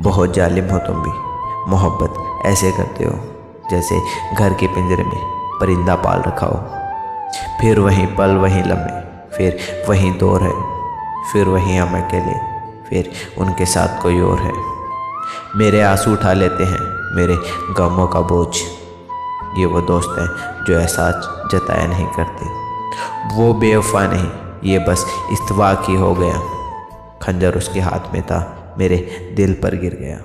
बहुत जालिम हो तुम भी। मोहब्बत ऐसे करते हो, जैसे घर के पिंजरे में परिंदा पाल रखा हो। फिर वहीं पल, वहीं लम्हे, फिर वहीं दौर है, फिर वहीं हम अकेले, फिर उनके साथ कोई और है। मेरे आँसू उठा लेते हैं, मेरे गमों का बोझ। ये वो दोस्त हैं जो एहसास जताया नहीं करते। वो बेवफा नहीं, ये बस इस्तवा की हो गया। खंजर उसके हाथ में था। मेरे दिल पर गिर गया।